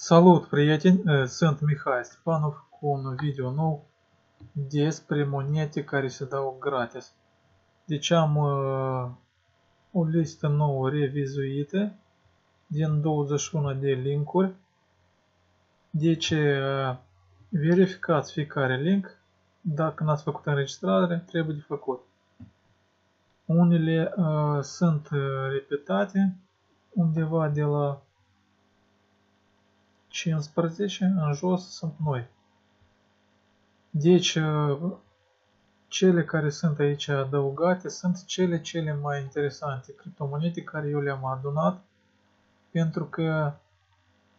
Salut, prieteni! Sunt Mihai Stepanov cu un video nou despre monete care se dau gratis. Deci am uh, o listă nouă revizuită din 21 de linkuri. Deci uh, verificați fiecare link. Dacă n-ați făcut înregistrare, trebuie de făcut. Unele uh, sunt repetate undeva de la 15 în jos sunt noi. Deci, cele care sunt aici adăugate sunt cele cele mai interesante criptomonete care eu le-am adunat pentru că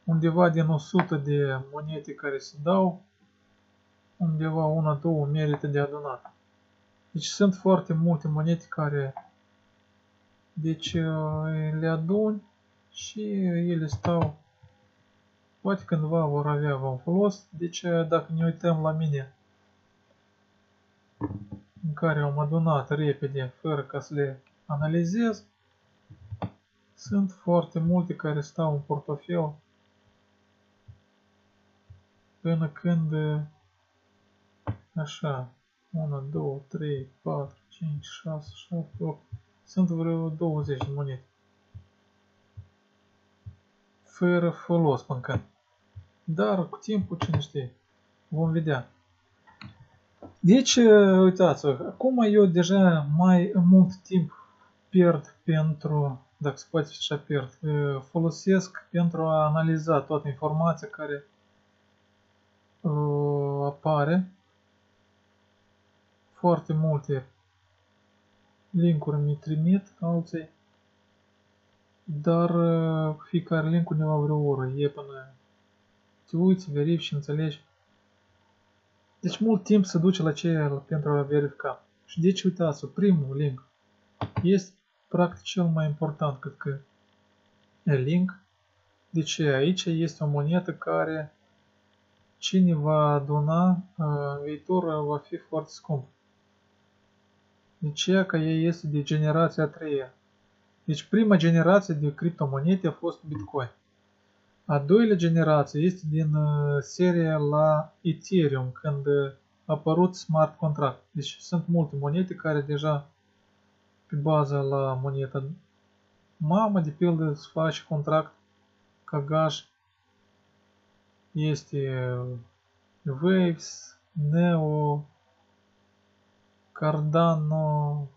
undeva din 100 de monete care se dau, undeva una, două merită de adunat. Deci sunt foarte multe monete care deci le adun și ele stau Poate cândva vor avea vom folos, deci dacă ne uităm la mine în care am adunat repede fără ca să le analizez, sunt foarte multe care stau în portofel până când așa 1, 2, 3, 4, 5, 6, 7, 8 sunt vreo 20 de monede fără folos încă. Dar cu timpul, cine știe, vom vedea. Deci, uitați-vă, acum eu deja mai mult timp pierd pentru, dacă se poate așa pierd, folosesc pentru a analiza toată informația care uh, apare. Foarte multe linkuri mi trimit alții dar uh, fiecare link undeva vreo oră e până te uiți, verifici, înțelegi. Deci mult timp se duce la ceea pentru a verifica. Și deci uitați primul link este practic cel mai important, cred că e link. Deci aici este o monetă care cine va aduna uh, în viitor va fi foarte scump. Deci ea că ea este de generația a treia. Deci prima generație de criptomonete a fost Bitcoin. A doilea generație este din uh, seria la Ethereum, când a apărut smart contract. Deci sunt multe monede care deja pe baza la moneta mamă, de pildă, se face contract ca gaj. Este uh, Waves, Neo, Cardano,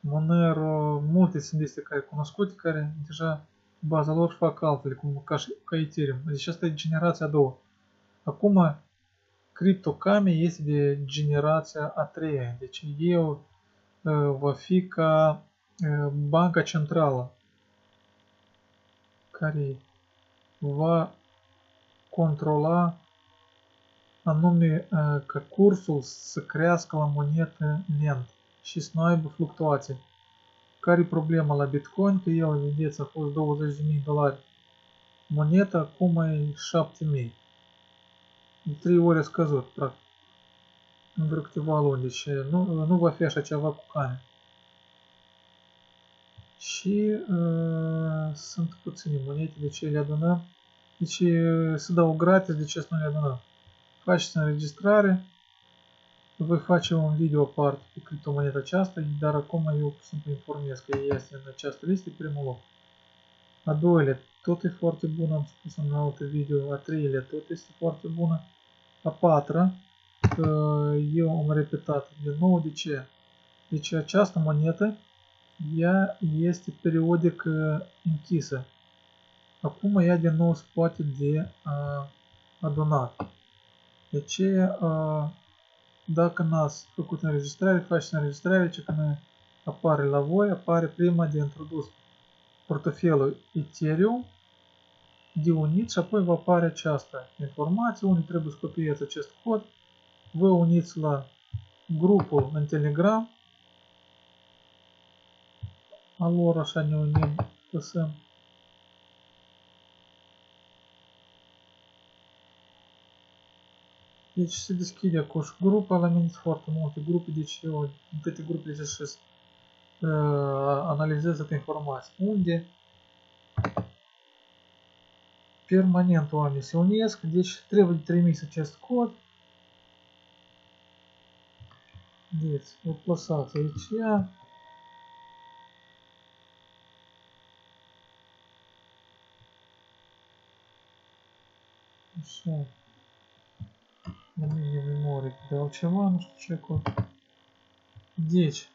Monero, multe sunt este care cunoscute, care deja baza lor fac altele, cum ca, ca Ethereum. Deci asta e generația a doua. Acum, CryptoKami este de generația a treia. Deci eu uh, va fi ca uh, banca centrală care va controla anume uh, ca cursul să crească la monedă lent e fost 20.000 dolari. Moneta acum e 7.000. De 3 ori a scăzut, practic. În vreo câteva luni. Deci nu, nu va fi așa ceva cu cane. Și uh, sunt puține monete, de ce le adunăm. Deci se dau gratis, de ce să nu le adunăm. Faceți înregistrare voi face un video aparte pe criptomoneta aceasta, dar acum eu sunt informez că este în această listă primul loc. A doilea, tot e foarte bună, am spus în alte video. A treilea, tot este foarte bună. A patra, eu am repetat din nou de ce. Deci această monetă, ea este periodic închisă. Acum ea din nou se poate de adunat. De ce dacă n-ați făcut înregistrare, faceți înregistrare, ce când apare la voi, apare prima de introdus portofelul Ethereum de unit și apoi vă apare această informație, unde trebuie să copiați acest cod, vă uniți la grupul în Telegram, alor așa ne unim, păsăm Grupa, la mine foarte multe grupe, deci eu în toate grupele zic și uh, analizez această informație. Unde permanent oamenii se unesc, deci trebuie trimis acest cod. Deci, îl plasați aici. Așa. La mine memorie de altceva, nu știu ce cod. Deci,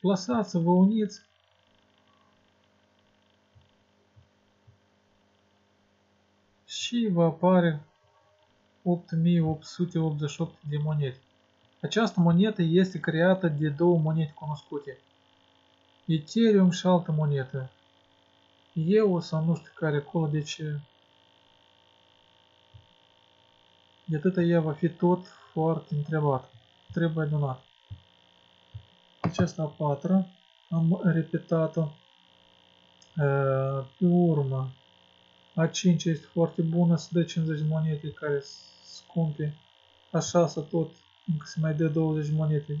plasați, vă uniți. Și vă apare 8888 de monede. Această monedă este creată de două monede cunoscute. Ethereum și altă monedă. Eu sau nu știu care acolo, deci de atâta ea va fi tot foarte întrebat. Trebuie adunat. Aceasta a patra am repetat-o. Pe urmă, a 5 este foarte bună, să dă 50 monede care scumpe. A 6 tot, încă se mai dă 20 monede.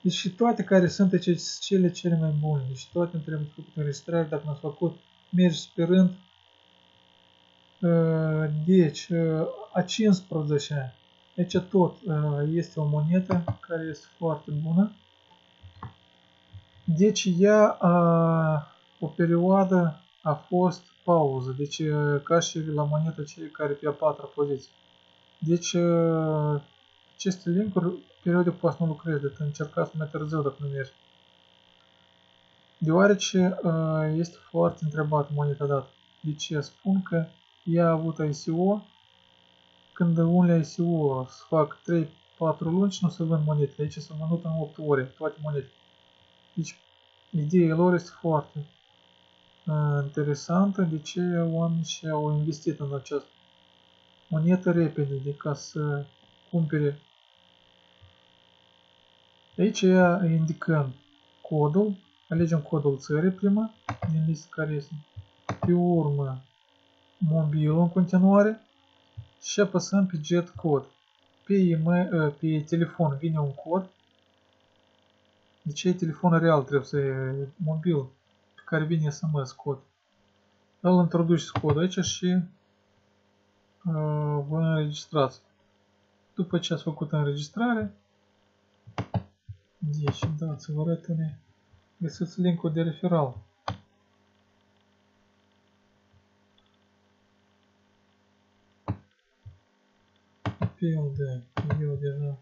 Deci toate care sunt cele cele mai bune. Deci toate trebuie făcut înregistrare, dacă n-ați făcut, mergi pe rând. Deci, a 15 Aici tot este o monedă care este foarte bună. Deci ea a, o perioadă a fost pauză, deci ca și la moneta cei care pe a patra poziție. Deci aceste linkuri perioade poate nu lucreze, deci încercați mai târziu dacă nu merge. Deoarece este foarte întrebat moneta dată. De ce spun că ea a avut ICO, când unele ICO să fac 3-4 luni și nu se vând monede. Aici s-au vândut în 8 ore toate monede. Deci ideea lor este foarte interesantă de ce oamenii și au investit în această monedă repede de ca să cumpere. Aici indicăm codul, alegem codul țării prima, din listă care este. Pe urmă, mobilul în continuare și apăsăm pe Get Code. Pe, email, pe telefon vine un cod. Deci e telefonul real, trebuie să e mobil care vine SMS cod. Îl introduceți codul aici și uh, vă înregistrați. După ce ați făcut înregistrare, deci da, să vă arăt unde găsiți linkul de referal. Pe eu de, eu deja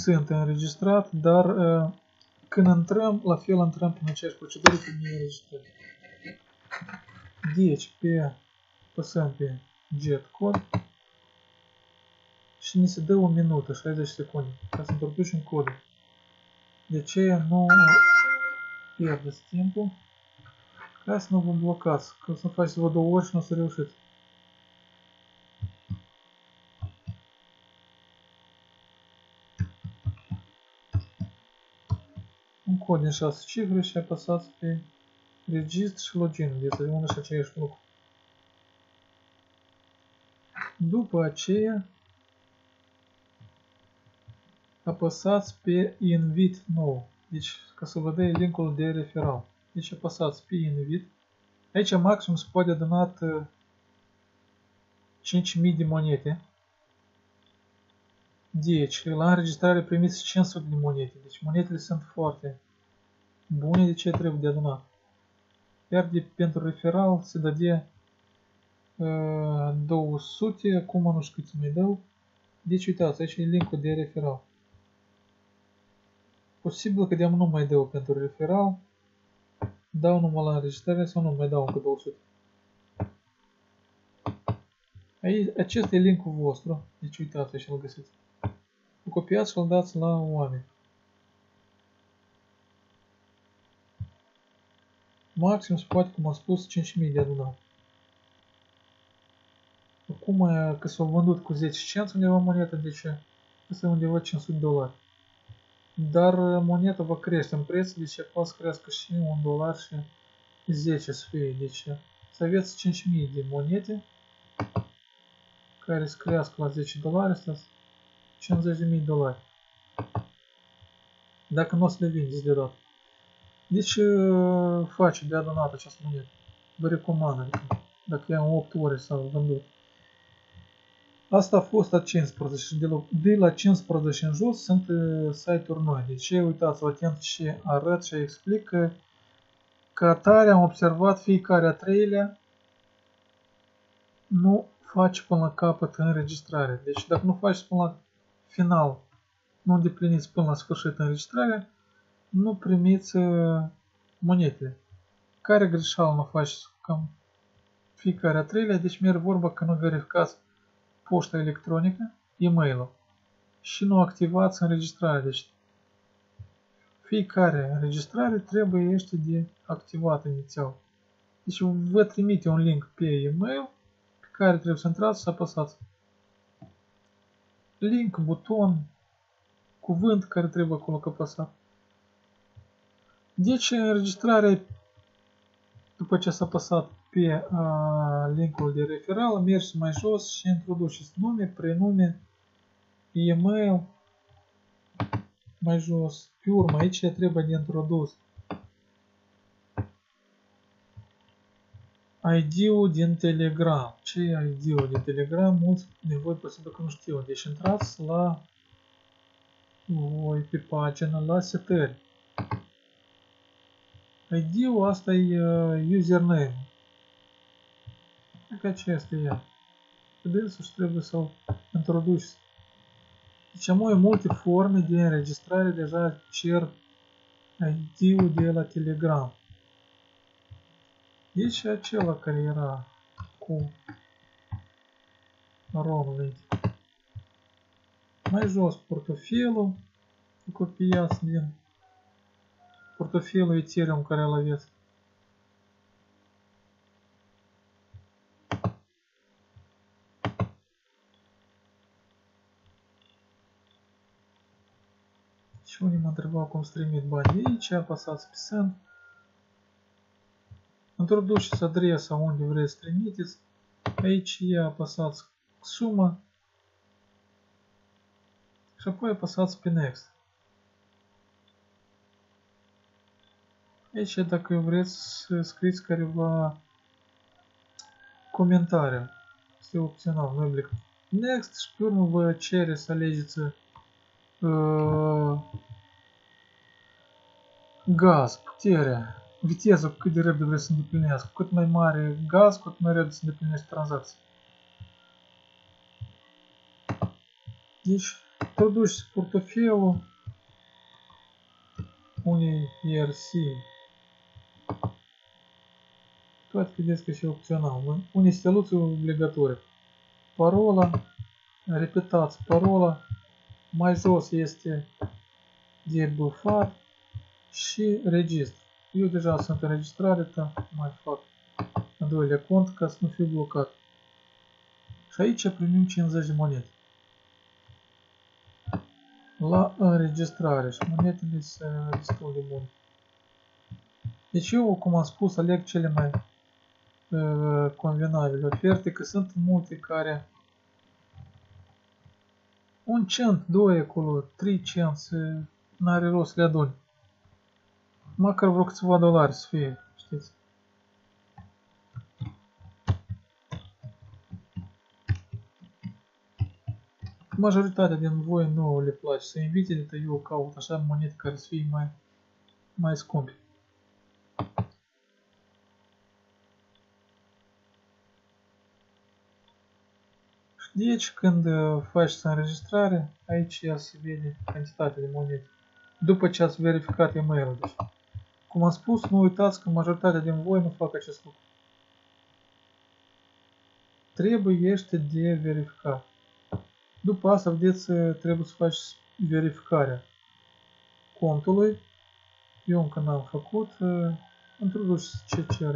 sunt înregistrat, dar uh, când intrăm, la fel intrăm prin aceeași procedură cu neînregistrări. Deci, pe, păsăm pe get code și ni se dă o minută, 60 secunde, ca să introducem codul. De ce nu pierdeți timpul, ca să nu vă blocați, că să faceți vă două ori și nu o să reușiți. cod din 6 cifre și apăsați pe registr și login. Este unul și aceeași lucru. După aceea, apăsați pe invit nou. Deci, ca să vă dea linkul de referal. Deci apăsați pe invit. Aici maxim se poate adunat 5000 de monede. Deci, la înregistrare primiți 500 de monede. Deci monedele sunt foarte bune de ce trebuie de adunat. Iar de, pentru referal se dădea uh, 200, acum nu știu cât mai dau. Deci uitați, aici e linkul de referal. Posibil că de nu mai dau pentru referal. Dau numai la înregistrare sau nu mai dau încă 200. Aici, acesta e linkul vostru. Deci uitați, aici îl găsiți. Îl copiați și îl dați la oameni. Maxim se poate, cum am spus, 5.000 de adunat. Acum că s-au vândut cu 10 cenți undeva moneta, deci asta e undeva 500 dolari. Dar moneta va crește în preț, deci poate să crească și 1 dolar și 10 să fie. Deci să aveți 5.000 de monede care să crească la 10 dolari, asta 50.000 dolari. Dacă nu o să le vindeți deodată. Deci uh, face de adunat această monedă. Vă recomand, adică, dacă i-am 8 ore sau vândut. Asta a fost a 15 de la, de la 15 în jos sunt uh, site-uri noi. Deci uitați-vă atent ce arăt și explic că ca atare am observat fiecare a treilea nu face până la capăt înregistrare. Deci dacă nu faci până la final, nu îndepliniți până la sfârșit înregistrarea, nu primiți uh, monetele. Care greșeală nu faci cam fiecare a treilea, deci merg vorba că nu verificați poșta electronică, e-mail-ul și nu activați înregistrarea. Deci fiecare înregistrare trebuie este de activat inițial. Deci vă trimite un link pe e-mail pe care trebuie să intrați să apăsați. Link, buton, cuvânt care trebuie acolo că apăsat. Deci înregistrarea după ce s-a apăsat pe uh, linkul de referal, mergi mai jos și introduceți nume, prenume, e-mail, mai jos. Pe urmă, aici trebuie de introdus ID-ul din Telegram. Ce e ID-ul din Telegram? Mulți de voi posibil că nu știu. Deci intrați la voi pe pagină, la setări. ID-ul asta e uh, username. Cred că acesta e ea. Vedeți și trebuie să-l introduci. Deci am multe forme de înregistrare deja cer ID-ul de la Telegram. Deci acela care era cu romlink. Mai jos portofelul, copiați din portofelul Ethereum care îl aveți. Și unii mă întrebau cum să trimit bani aici, apăsați pe Send. Introduceți adresa unde vreți să trimiteți. Aici e apăsați suma și apoi apăsați pe Next. Aici, dacă vreți să scrieți careva comentariu, este opțional, nu obligat. Next și pe urmă vă cere să alegeți uh, gaz, puterea, viteză, cât de repede vreți să îndeplinească. Cât mai mare gaz, cât mai repede să îndeplinește tranzacția. Deci, introduceți portofelul unei ERC toate vedeți că și opțional. Unii steluțe obligatorii. Parola, repetați parola, mai jos este de bufat și registru. Eu deja sunt înregistrare, da, mai fac în doilea cont ca să nu fiu blocat. Și aici primim 50 de monede. La înregistrare și monedele sunt destul de bune. Deci eu, cum am spus, aleg cele mai uh, convenabile oferte, că sunt multe care un cent, doi acolo, trei cenți, n-are rost să le aduni. Măcar vreo câțiva dolari să fie, știți. Majoritatea din voi nu le place să invite, de eu caut așa monede care să fie mai, mai scumpe. Deci, când uh, faci înregistrare, aici ea se vede cantitatea de monede. După ce ați verificat e-mail-ul. Deci, cum am spus, nu uitați că majoritatea din voi nu fac acest lucru. Trebuie este de verificat. După asta, vedeți, uh, trebuie să faci verificarea contului. Eu încă n-am făcut. Uh, introduci ce cer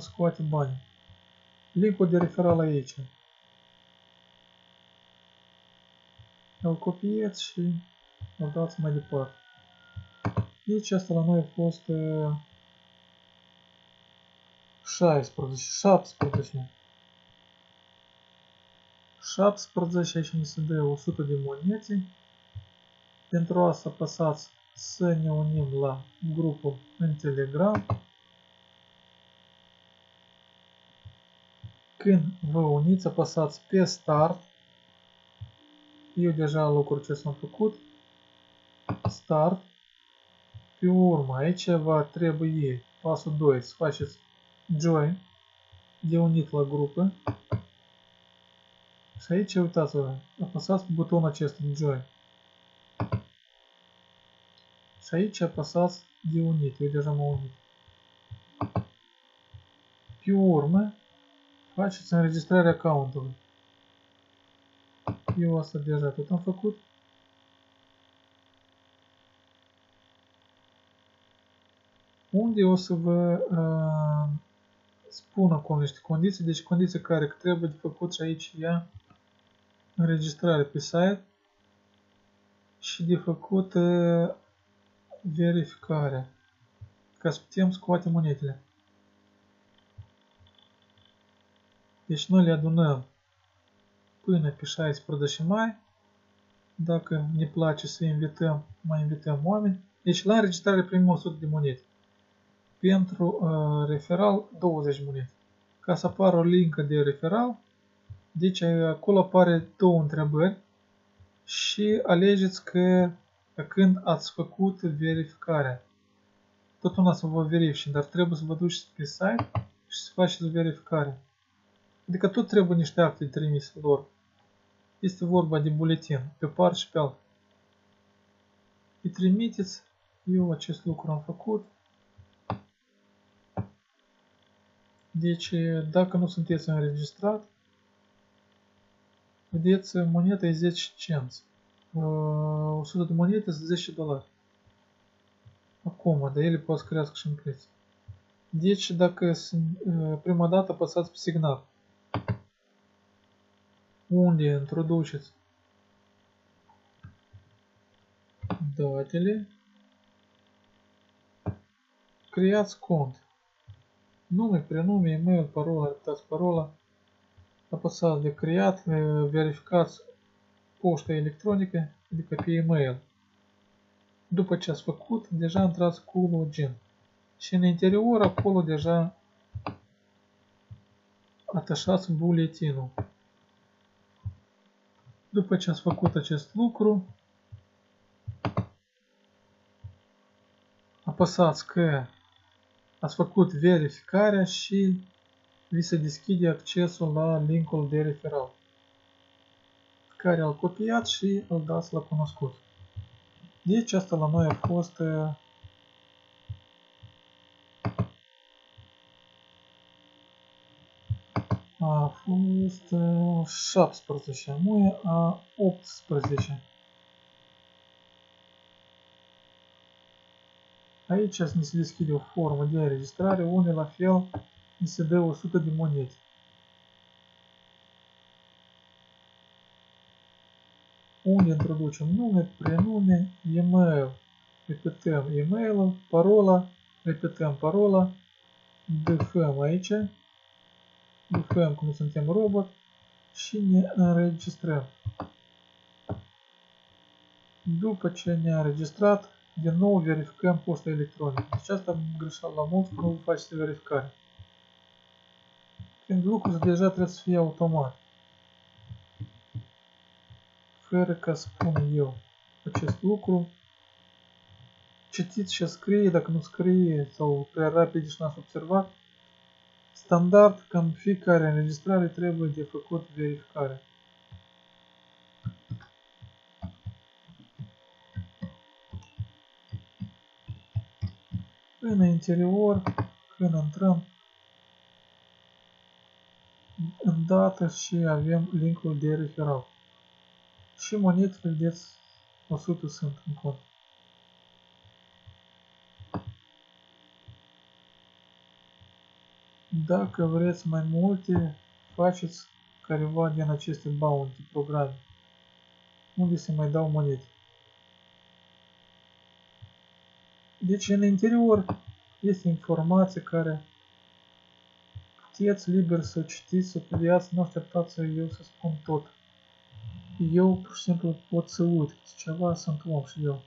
scoate bani. Linkul de referal aici. Îl copiați și îl dați mai departe. Deci asta la noi a fost uh, 16, 17. 17, aici ni se dă 100 de monete. Pentru asta apăsați să ne unim la grupul în Telegram. Când vă uniți, apăsați pe Start. Eu deja lucruri ce s-am făcut. Start. Pe urmă, aici va trebui pasul 2 să faceți Join de unit la grupă. Și aici, uitați-vă, apăsați pe butonul acesta, Join. Și aici apăsați de unit, eu deja m-am unit. Pe urmă, faceți înregistrarea accountului. Eu asta deja tot am făcut. Unde o să vă uh, spun acolo niște condiții, deci condiții care trebuie de făcut și aici ea înregistrare pe site și de făcut uh, verificare ca să putem scoate monetele. Deci noi le adunăm până pe 16 mai. Dacă ne place să invităm, mai invităm oameni. Deci la înregistrare primim 100 de monede. Pentru uh, referal 20 monede. Ca să apară o lincă de referal, deci acolo apare două întrebări și alegeți că când ați făcut verificarea. Tot una să vă verifice, dar trebuie să vă duceți pe site și să faceți verificare. Adică tot trebuie niște acte trimise lor. Este vorba de buletin, pe par și pe alt. Îi trimiteți, eu acest lucru am făcut. Deci, dacă nu sunteți înregistrat, vedeți, moneta e 10 cenți. 100 de monede sunt 10 dolari. Acum, dar ele pot să crească și în preț. Deci, dacă prima dată apăsați pe signal, unde introduceți datele, creați cont. Nume, prenume, e-mail, parola, repetați parola, apăsați de creat, verificați După ce ați făcut, deja intrați cu login. Și în interior, acolo deja atașați buletinul. După ce ați făcut acest lucru, apăsați că ați făcut verificarea și vi se deschide accesul la linkul de referal care îl copiați și îl dați la cunoscut. Deci asta la noi a fost a fost 17, nu a 18. Aici ne se deschide o formă de înregistrare unde la fel ni se dă 100 de monede. Unde introducem nume, prenume, e-mail. Repetăm e-mail, parola, repetăm parola, bfăm aici, bfăm cum suntem robot și ne înregistrăm. După ce ne-a înregistrat, din nou verificăm poșta electronică. Deci asta greșeală la mult, nu faceți verificare. Când lucrul deja trebuie să fie automat fără ca spun eu acest lucru. Citiți și scrie, dacă nu scrie sau prea rapid și n-ați observat. Standard, cam fiecare înregistrare trebuie de făcut verificare. În interior, când intrăm în dată și avem linkul de referal și monede, vedeți, 100 sunt în cont. Dacă vreți mai multe, faceți careva din aceste bounty programe, unde se mai dau monede. Deci în interior este informație care puteți liber să o citiți, să o studiați, nu așteptați eu să spun tot. Eu pur și simplu pot să uit ceva, sunt om și eu.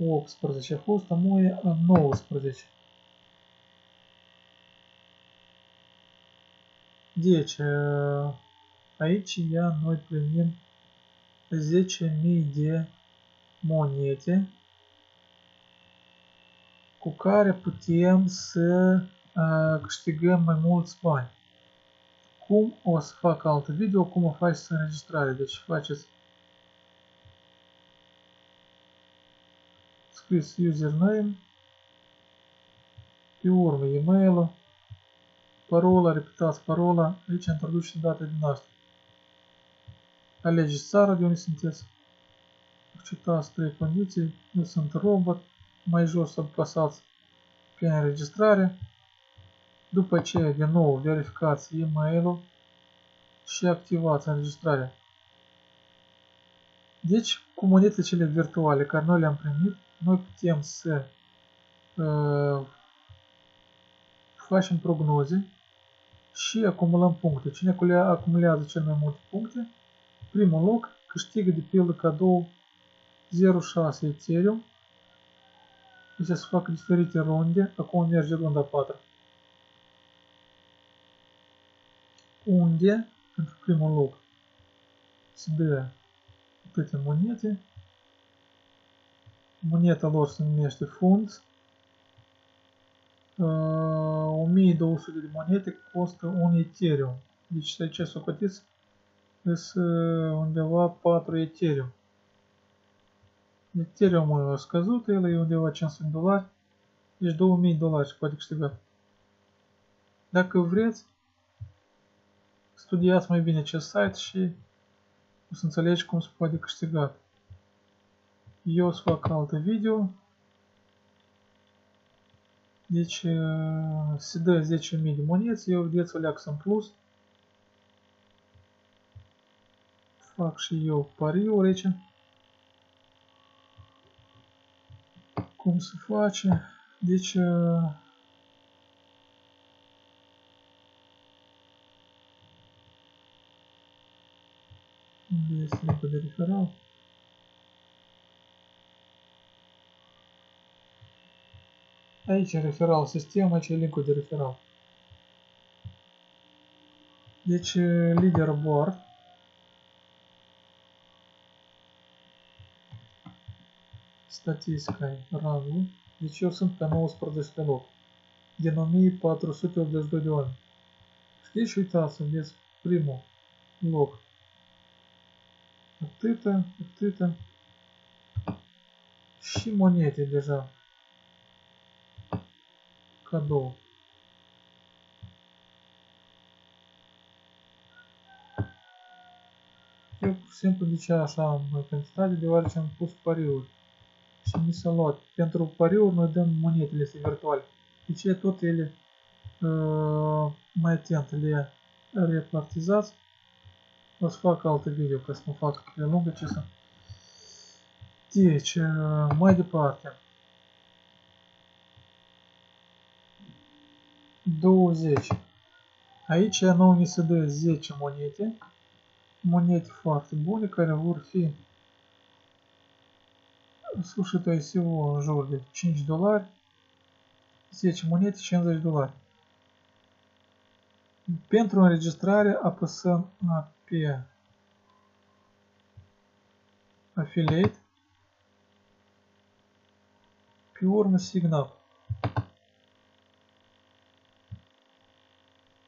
18 a fost, a moie 19. Deci, aici ia noi primim 10.000 de monede cu care putem să uh, câștigăm mai mulți bani. Cum o să fac altă video, cum o faceți înregistrare. Deci faceți scris username, pe urmă e-mail parola, repetați parola, aici introduceți data de naștere. Alegeți țara de unde sunteți, acceptați trei condiții, eu sunt robot, mai jos apăsați pe înregistrare, după aceea din nou verificați e-mail-ul și activați înregistrarea. Deci, cu monedele cele virtuale care noi le-am primit, noi putem să uh, facem prognoze și acumulăm puncte. Cine acumulează cel mai multe puncte, primul loc câștigă de pildă cadou 0,6 Ethereum. Deci să facă diferite runde. Acum merge runda 4. Unde, pentru primul loc, se dă atâtea monede. Moneta lor se numește funds. Uh, 1200 de monede costă un Ethereum. Deci aici să o cotiți undeva 4 Ethereum. Ethereum a scăzut, el e undeva 500 de dolari. Deci 2000 de dolari poate câștiga. Dacă vreți, studiați mai bine acest site și o să înțelegi cum se poate câștiga. Eu o să fac altă video. Deci se dă 10.000 de monede, eu vedeți o leac în plus. Fac și eu pariuri aici. Cum se face? Deci unde este linkul de referal? Aici referal sistem, aici e linkul de referal. Deci leaderboard statistica rangul, deci eu sunt pe 19 loc, din 1482 de oameni. Știți și uitați, vedeți primul loc. Și monete deja. Cadou. Eu pur și simplu de ce așa am cantitate, deoarece am pus pariuri și mi s-a luat. Pentru pariuri noi dăm monetele astea virtuale. Deci e tot ele uh, mai atent le repartizați. Разплакал-то видео, коснуфа, как я много часа. Течь, Майди Паркер. До зечь. Aici nu ni se dă 10 monete, монеты foarte bune care vor fi sfârșitul ICO în jur de 5 dolari, 10 monete, 50 dolari. Pentru înregistrare apăsăm pe Affiliate, pe urmă Sign Up.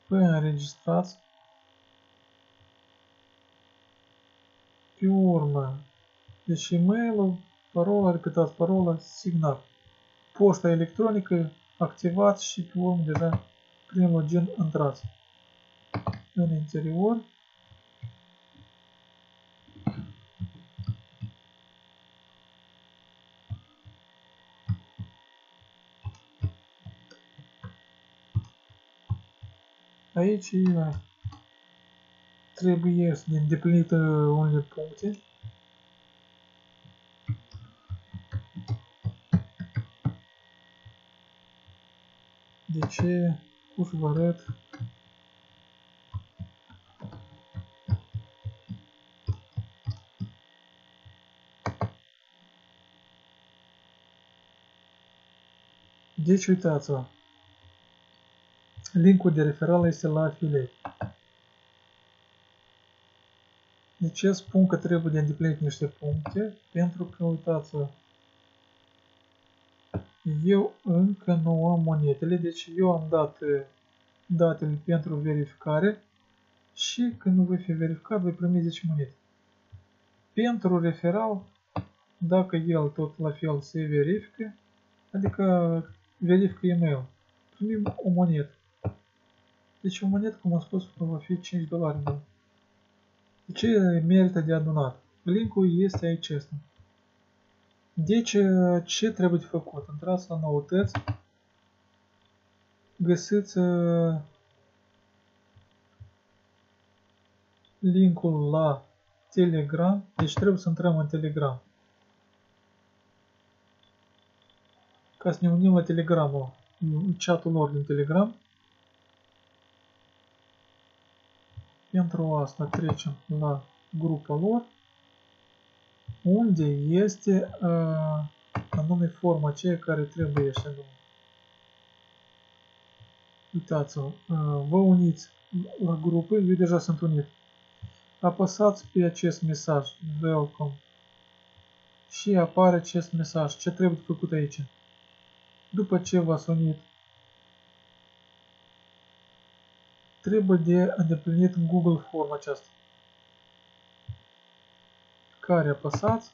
Pe înregistrați, pe urmă, deci e-mail-ul Parola, repetați parola, signal. Poșta electronică, activați și pe urmă deja Negativa trebuie să îndeplinită unele puncte. De ce? Cum să vă arăt? Deci uitați-vă. Linkul de referal este la afiliate. De ce spun că trebuie de îndeplinit niște puncte? Pentru că, uitați-vă, eu încă nu am monetele, deci eu am dat datele pentru verificare și când nu voi fi verificat, voi primi 10 monede. Pentru referal, dacă el tot la fel se verifică, adică verifică e-mail, primim o monedă. Deci o monedă, cum am spus, va fi 5 dolari. De ce merită de adunat? Linkul este aici. Este. Deci, ce trebuie de făcut? Intrați la noutăți, găsiți uh, linkul la Telegram, deci trebuie să intrăm în Telegram. Ca să ne unim la Telegram, chatul lor din Telegram. Pentru asta trecem la grupa lor unde este uh, anume forma aceea care trebuie și anume. Uitați-vă, uh, vă uniți la grupă, eu deja sunt unit. Apăsați pe acest mesaj, welcome, și apare acest mesaj. Ce trebuie făcut aici? După ce v-ați unit, trebuie de îndeplinit Google Form aceasta care apăsați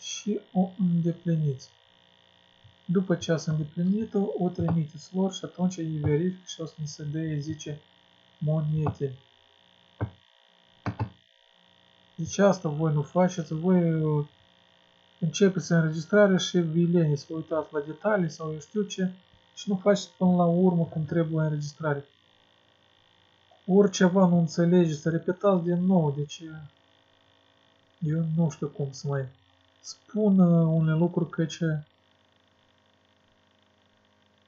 și o îndepliniți. După ce ați îndeplinit-o, o trimiteți lor și atunci îi verific și o să mi se dea, zice, monete. Deci asta voi nu faceți, voi uh, începeți înregistrarea și vi să vă uitați la detalii sau eu știu ce și nu faceți până la urmă cum trebuie înregistrare oriceva nu înțelege, să repetați din nou, deci eu nu știu cum să mai spun unele lucruri că ce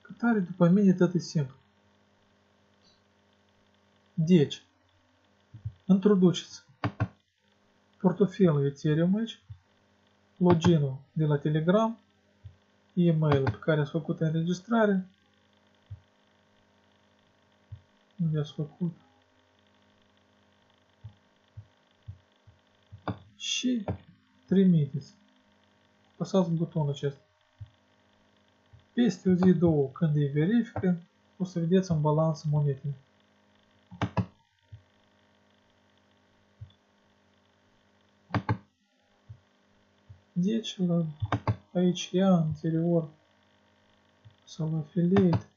că tare după mine tot e simplu. Deci, introduceți portofelul Ethereum aici, loginul de la Telegram, e-mail pe care ați făcut înregistrare, unde ați făcut și trimiteți. Apăsați butonul acesta. Peste o zi, două, când îi verifică, o să vedeți în balans monetele. Deci, la, aici ea, anterior, sau la affiliate,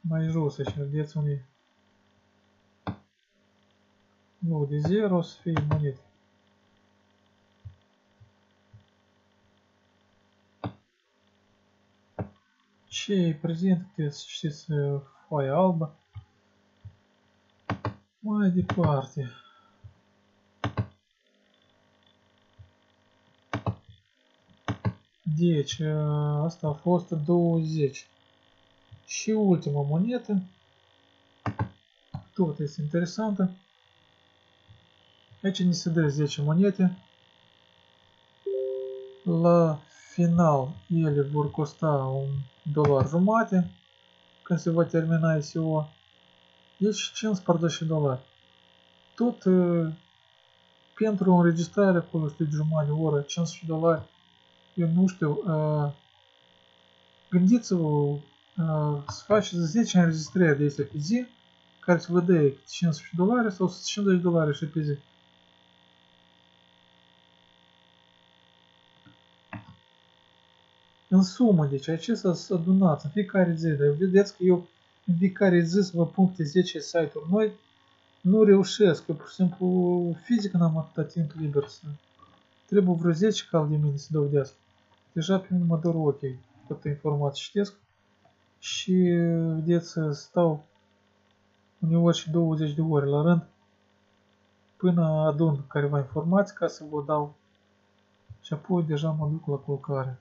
mai jos, așa, vedeți unde nu, de 0 o să fie monede. Ce Deci, asta a fost 20. Și ultima monedă, tot este interesantă. Aici ni se dă 10 monete. La final ele vor costa un dolar jumate când se va termina ICO. Deci 15 dolari. Tot uh, pentru înregistrare acolo este jumătate de oră, 15 dolari. Eu nu știu. Uh, Gândiți-vă uh, să faceți 10 înregistrări de astea pe zi care să vă dă 15 dolari sau 50 dolari și pe zi. în sumă, deci acesta să adunați în fiecare zi, dar vedeți că eu în fiecare zi să vă pun pe 10 site-uri noi, Deja pe mine mă dor ochii, toată informația citesc și vedeți, stau uneori și 20 de ore la rând până adun careva informații ca să vă dau și apoi deja mă duc la culcare.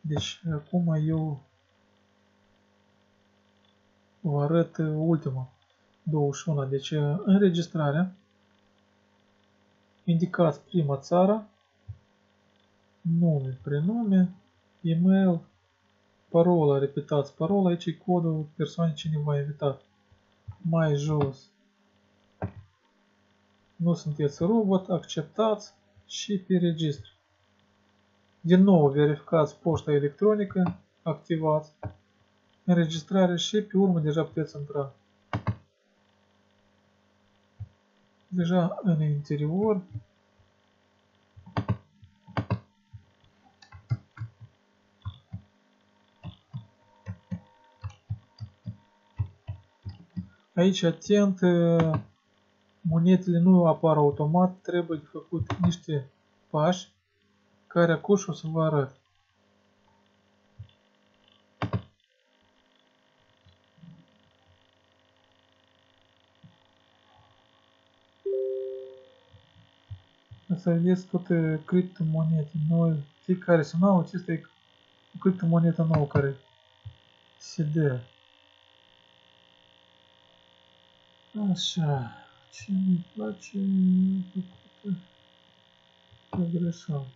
Deci acum eu vă arăt ultima 21. Deci înregistrarea indicați prima țară, nume, prenume, e-mail, parola, repetați parola, aici e codul persoanei cine v-a invitat. Mai jos. Nu sunteți robot, acceptați și pe registru. Din nou verificați poșta electronică, activați înregistrare și pe urmă deja puteți intra. Deja Aici, atent, monetele nu apar automat, trebuie de făcut niște pași care acum o să vă arăt. Să vedeți toate criptomonete noi, fiecare semnal, acesta e o criptomonetă nouă care se dă. Așa, ce mi place, făcută progresăm.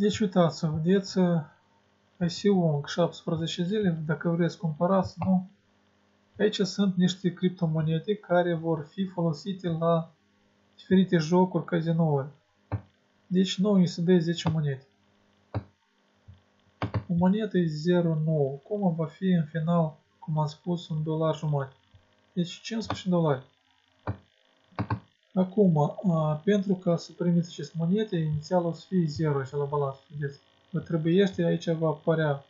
Deci uitați, vedeți ICO 17 zile, dacă vreți cumpărați, nu? Aici sunt niște criptomonete care vor fi folosite la diferite jocuri, cazinouri. Deci nou se dă 10 monede. O monedă e 0,9. Cum va fi în final, cum am spus, un dolar jumătate. Deci 15 dolari. Acum, a, pentru ca să primiți aceste monete, inițial o să fie 0 și la balans. Vedeți? Vă trebuiește, aici va apărea,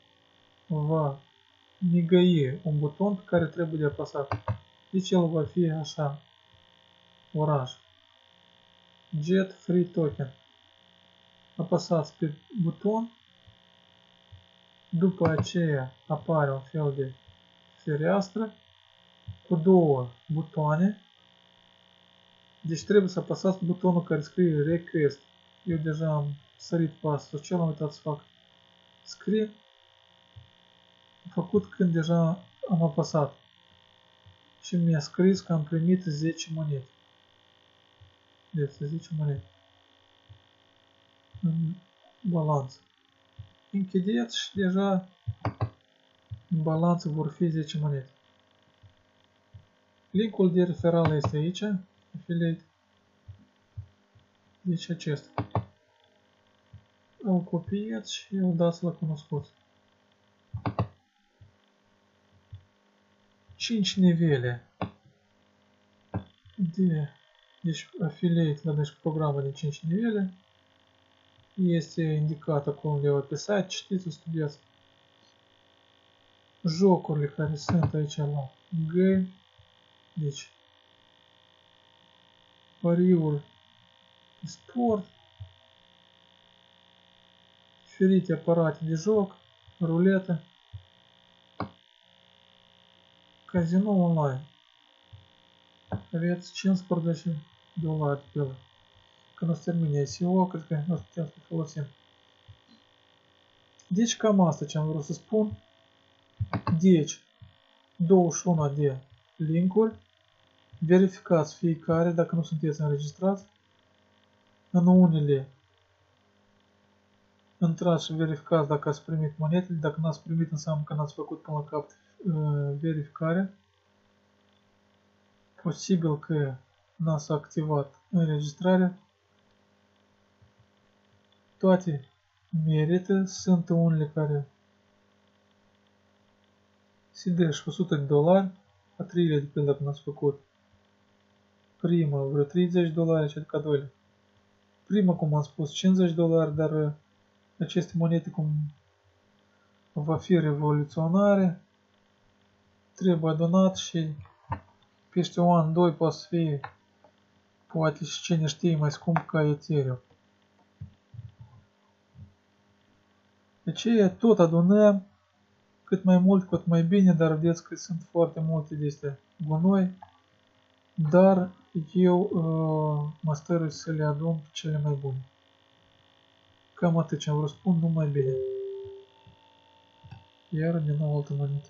va migăi un buton pe care trebuie de apăsat. Deci el va fi așa, oranj. Jet Free Token. Apăsați pe buton. După aceea apare un fel de fereastră cu două butoane deci trebuie să apăsați butonul care scrie Request. Eu deja am sărit pasul acela, am uitat să fac screen. Am făcut când deja am apăsat. Și mi-a scris că am primit 10 monede. Deci 10 monede. În balanță. Închideți și deja în balanță vor fi 10 monede. Linkul de referal este aici affiliate. Deci acesta. Îl copiați și îl dați la cunoscut. 5 nivele de deci affiliate la deci programă de 5 nivele este indicat acolo undeva pe site, citiți, studiați jocurile care sunt aici la G, deci pariuri спорт, ширить аппарат движок, рулеты, казино онлайн. Рец чин продачи дула отпила. Коностерминия сего, калька, настучан филосем. Дечь камаста, чем в спун. Дечь. До ушона де линколь. Verificați fiecare dacă nu sunteți înregistrați. În unele intrați și verificați dacă ați primit monetele. Dacă n-ați primit înseamnă că n-ați făcut până la cap uh, verificare. Posibil că n-ați activat înregistrarea. Toate merită. Sunt unele care se dă și 100 de dolari. A treile depinde dacă n-ați făcut primă vreo 30 dolari, cel ca doilea. Prima, cum am spus, 50 dolari, dar uh, aceste monede cum va fi revoluționare, trebuie adunat și peste un an, doi poate să fie, poate și cine știe, mai scump ca Ethereum. De aceea tot adunăm cât mai mult, cât mai bine, dar vedeți că sunt foarte multe de astea gunoi, dar eu uh, mă stărui să le adun cele mai bune. Cam atât ce am vrut spun, numai bine. Iar din nou altă monetă.